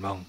멸망